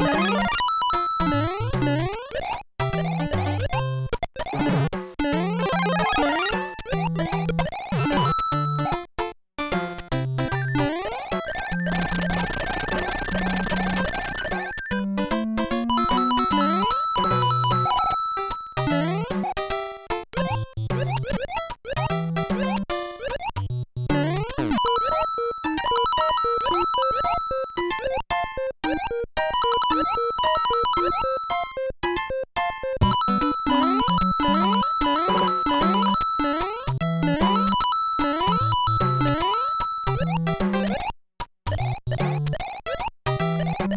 Bye.